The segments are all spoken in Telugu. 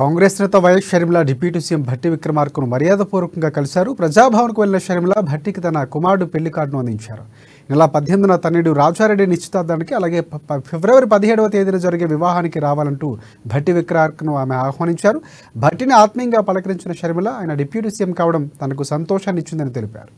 కాంగ్రెస్ నేత YS Sharmila deputy CM Bhatti విక్రమార్కను మర్యాదపూర్వకంగా కలిశారు. ప్రజాభవన్కు వెళ్ళిన షర్మిల భట్టికి తన కుమారుడు పెళ్ళి కార్డును అందించారు. నెల పద్దెనిమిదిన తనయుడు రాజారెడ్డి నిశ్చితార్థానికి అలాగే ఫిబ్రవరి పదిహేడవ తేదీన జరిగే వివాహానికి రావాలంటూ భట్టి విక్రమార్కను ఆమె ఆహ్వానించారు. భట్టిని ఆత్మీయంగా పలకరించిన షర్మిల ఆయన డిప్యూటీ సీఎం కావడం తనకు సంతోషాన్ని ఇచ్చిందని తెలిపారు.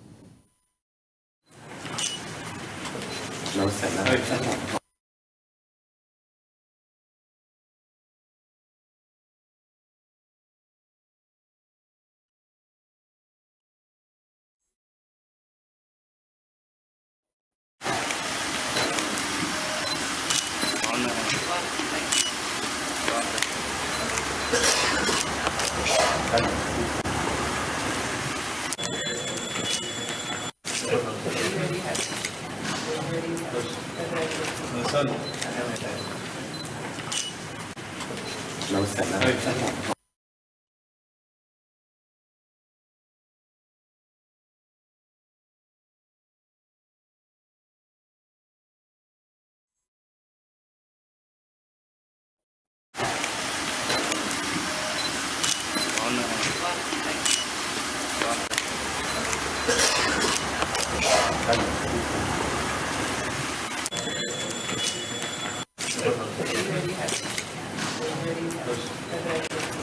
Nelson, I have.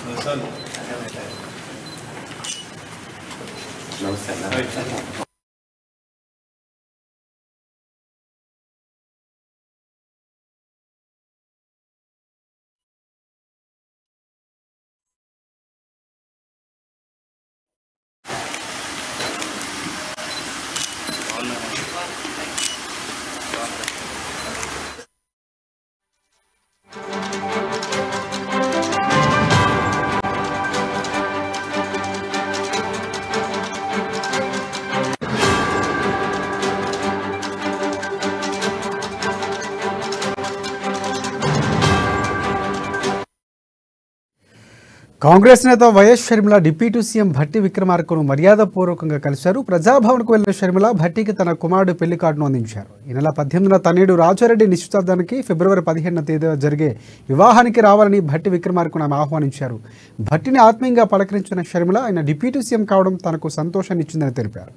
Nelson, no se trata. Thank you. Congress నేత YS Sharmila deputy CM Bhatti విక్రమార్కను మర్యాదపూర్వకంగా కలిశారు. ప్రజాభవన్కు వెళ్ళిన షర్మిల భట్టికి తన కుమారుడు పెళ్ళి కార్డును అందించారు. ఈ నెల పద్దెనిమిదిన తనేడు రాజారెడ్డి నిశ్చితార్థానికి ఫిబ్రవరి పదిహేనున తేదీ జరిగే వివాహానికి రావాలని భట్టి విక్రమార్కను ఆమె ఆహ్వానించారు. భట్టిని ఆత్మీయంగా పలకరించిన షర్మిల ఆయన డిప్యూటీ సీఎం కావడం తనకు సంతోషాన్ని ఇచ్చిందని తెలిపారు.